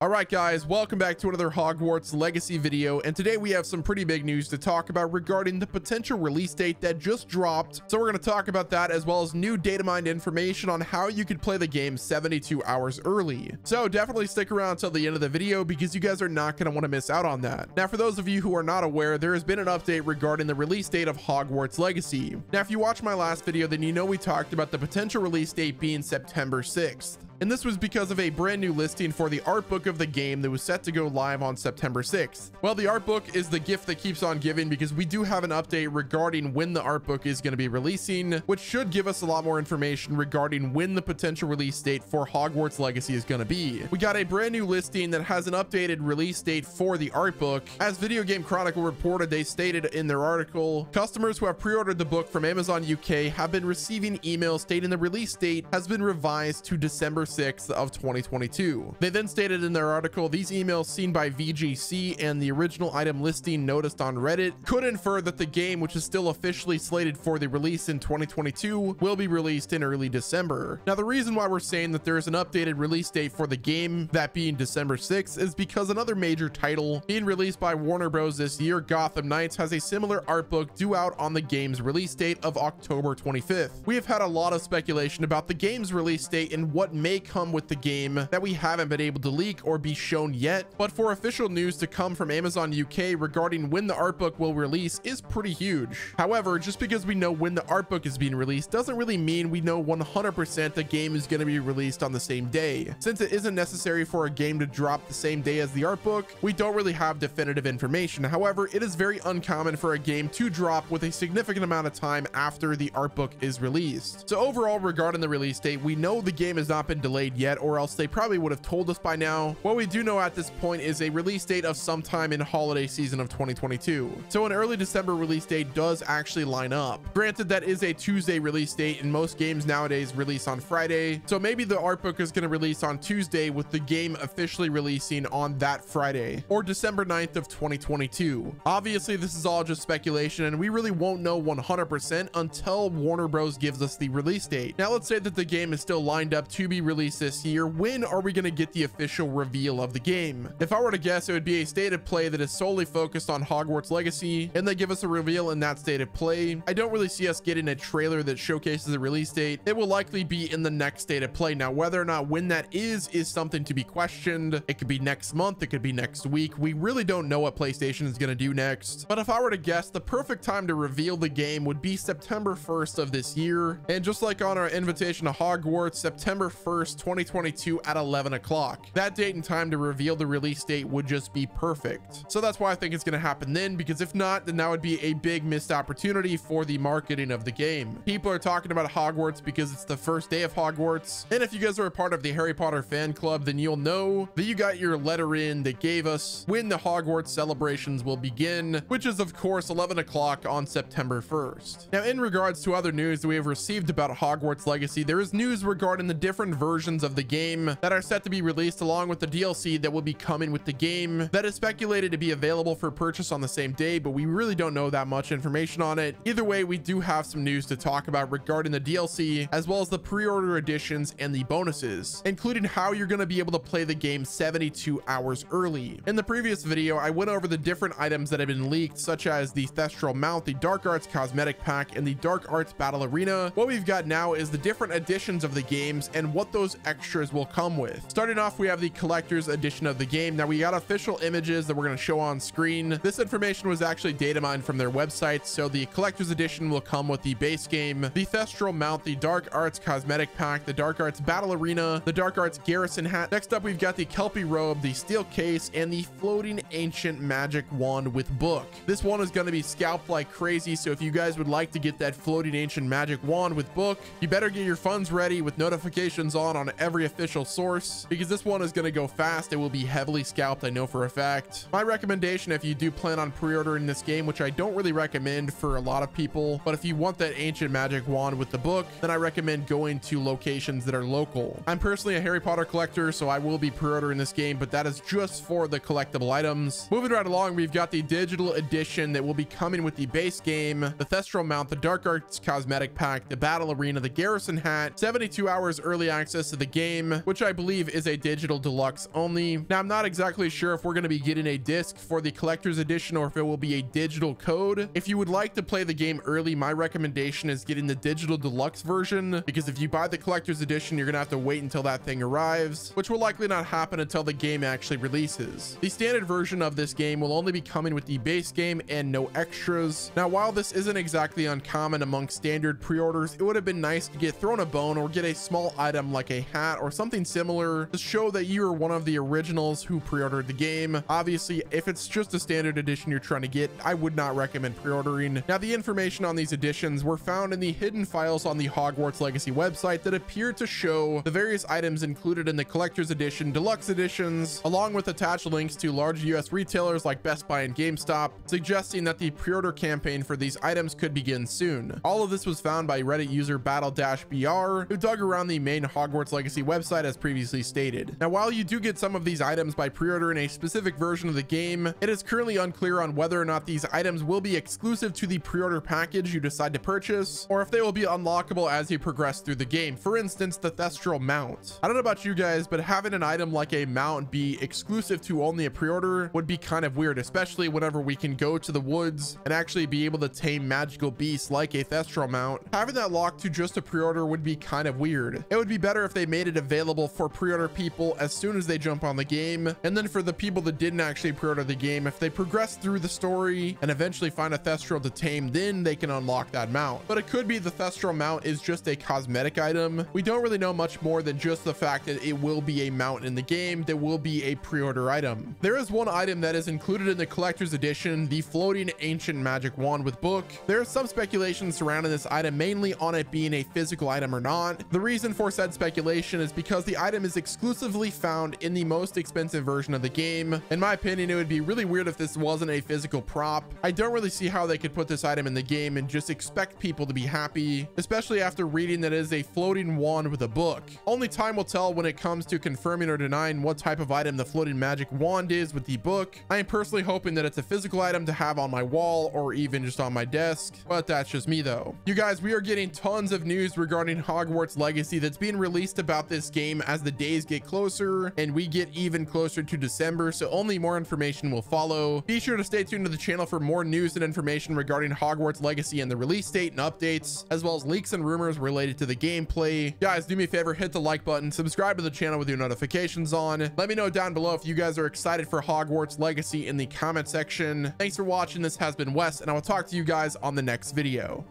All right, guys, welcome back to another Hogwarts Legacy video. And today we have some pretty big news to talk about regarding the potential release date that just dropped. So we're going to talk about that as well as new data mined information on how you could play the game 72 hours early. So definitely stick around until the end of the video because you guys are not going to want to miss out on that. Now, for those of you who are not aware, there has been an update regarding the release date of Hogwarts Legacy. Now, if you watched my last video, then you know we talked about the potential release date being September 6th and this was because of a brand new listing for the art book of the game that was set to go live on September 6th. Well, the art book is the gift that keeps on giving because we do have an update regarding when the art book is going to be releasing, which should give us a lot more information regarding when the potential release date for Hogwarts Legacy is going to be. We got a brand new listing that has an updated release date for the art book. As Video Game Chronicle reported, they stated in their article, customers who have pre-ordered the book from Amazon UK have been receiving emails stating the release date has been revised to December 6th of 2022. They then stated in their article, these emails seen by VGC and the original item listing noticed on Reddit could infer that the game, which is still officially slated for the release in 2022, will be released in early December. Now, the reason why we're saying that there is an updated release date for the game, that being December 6th, is because another major title being released by Warner Bros. this year, Gotham Knights, has a similar art book due out on the game's release date of October 25th. We have had a lot of speculation about the game's release date and what may come with the game that we haven't been able to leak or be shown yet, but for official news to come from Amazon UK regarding when the art book will release is pretty huge. However, just because we know when the art book is being released doesn't really mean we know 100% the game is going to be released on the same day. Since it isn't necessary for a game to drop the same day as the art book, we don't really have definitive information. However, it is very uncommon for a game to drop with a significant amount of time after the art book is released. So overall, regarding the release date, we know the game has not been delayed yet, or else they probably would have told us by now. What we do know at this point is a release date of sometime in holiday season of 2022. So an early December release date does actually line up. Granted, that is a Tuesday release date, and most games nowadays release on Friday. So maybe the art book is going to release on Tuesday with the game officially releasing on that Friday or December 9th of 2022. Obviously, this is all just speculation, and we really won't know 100% until Warner Bros. gives us the release date. Now, let's say that the game is still lined up to be released this year. When are we going to get the official reveal of the game? If I were to guess, it would be a state of play that is solely focused on Hogwarts Legacy, and they give us a reveal in that state of play. I don't really see us getting a trailer that showcases the release date. It will likely be in the next state of play. Now, whether or not when that is, is something to be questioned. It could be next month. It could be next week. We really don't know what PlayStation is going to do next. But if I were to guess, the perfect time to reveal the game would be September 1st of this year. And just like on our invitation to Hogwarts, September 1st, 2022 at 11 o'clock. That date and time to reveal the release date would just be perfect. So that's why I think it's going to happen then, because if not, then that would be a big missed opportunity for the marketing of the game. People are talking about Hogwarts because it's the first day of Hogwarts. And if you guys are a part of the Harry Potter fan club, then you'll know that you got your letter in that gave us when the Hogwarts celebrations will begin, which is of course 11 o'clock on September 1st. Now, in regards to other news that we have received about Hogwarts Legacy, there is news regarding the different versions of the game that are set to be released along with the DLC that will be coming with the game that is speculated to be available for purchase on the same day, but we really don't know that much information on it. Either way, we do have some news to talk about regarding the DLC, as well as the pre-order editions and the bonuses, including how you're going to be able to play the game 72 hours early. In the previous video, I went over the different items that have been leaked, such as the Thestral Mount, the Dark Arts Cosmetic Pack, and the Dark Arts Battle Arena. What we've got now is the different editions of the games and what those extras will come with. Starting off, we have the collector's edition of the game. Now we got official images that we're going to show on screen. This information was actually data mined from their website. So the collector's edition will come with the base game, the Thestral Mount, the Dark Arts Cosmetic Pack, the Dark Arts Battle Arena, the Dark Arts Garrison Hat. Next up, we've got the Kelpie Robe, the Steel Case, and the Floating Ancient Magic Wand with Book. This one is going to be scalped like crazy. So if you guys would like to get that Floating Ancient Magic Wand with Book, you better get your funds ready with notifications on on every official source because this one is going to go fast. It will be heavily scalped. I know for a fact. My recommendation, if you do plan on pre-ordering this game, which I don't really recommend for a lot of people, but if you want that ancient magic wand with the book, then I recommend going to locations that are local. I'm personally a Harry Potter collector, so I will be pre-ordering this game, but that is just for the collectible items. Moving right along, we've got the digital edition that will be coming with the base game, the Thestral Mount, the Dark Arts Cosmetic Pack, the Battle Arena, the Garrison Hat, 72 hours early access access to the game, which I believe is a digital deluxe only. Now, I'm not exactly sure if we're going to be getting a disc for the collector's edition or if it will be a digital code. If you would like to play the game early, my recommendation is getting the digital deluxe version because if you buy the collector's edition, you're going to have to wait until that thing arrives, which will likely not happen until the game actually releases. The standard version of this game will only be coming with the base game and no extras. Now, while this isn't exactly uncommon among standard pre-orders, it would have been nice to get thrown a bone or get a small item like a hat or something similar to show that you are one of the originals who pre-ordered the game. Obviously, if it's just a standard edition you're trying to get, I would not recommend pre-ordering. Now, the information on these editions were found in the hidden files on the Hogwarts Legacy website that appear to show the various items included in the collector's edition, deluxe editions, along with attached links to large US retailers like Best Buy and GameStop, suggesting that the pre-order campaign for these items could begin soon. All of this was found by Reddit user Battle-BR, who dug around the main Hogwarts Legacy website as previously stated. Now, while you do get some of these items by pre-ordering a specific version of the game, it is currently unclear on whether or not these items will be exclusive to the pre-order package you decide to purchase, or if they will be unlockable as you progress through the game. For instance, the Thestral mount. I don't know about you guys, but having an item like a mount be exclusive to only a pre-order would be kind of weird, especially whenever we can go to the woods and actually be able to tame magical beasts like a Thestral mount. Having that locked to just a pre-order would be kind of weird. It would be better if they made it available for pre-order people as soon as they jump on the game. And then for the people that didn't actually pre-order the game, if they progress through the story and eventually find a Thestral to tame, then they can unlock that mount. But it could be the Thestral mount is just a cosmetic item. We don't really know much more than just the fact that it will be a mount in the game. There will be a pre-order item. There is one item that is included in the collector's edition, the floating ancient magic wand with book. There is some speculation surrounding this item, mainly on it being a physical item or not. The reason for said speculation is because the item is exclusively found in the most expensive version of the game. In my opinion, it would be really weird if this wasn't a physical prop. I don't really see how they could put this item in the game and just expect people to be happy, especially after reading that it is a floating wand with a book. Only time will tell when it comes to confirming or denying what type of item the floating magic wand is with the book. I am personally hoping that it's a physical item to have on my wall or even just on my desk, but that's just me though. You guys, we are getting tons of news regarding Hogwarts Legacy that's being released about this game as the days get closer and we get even closer to December, so only more information will follow. Be sure to stay tuned to the channel for more news and information regarding Hogwarts Legacy and the release date and updates, as well as leaks and rumors related to the gameplay. Guys, do me a favor, hit the like button, subscribe to the channel with your notifications on. Let me know down below if you guys are excited for Hogwarts Legacy in the comment section. Thanks for watching. This has been Wes, and I will talk to you guys on the next video.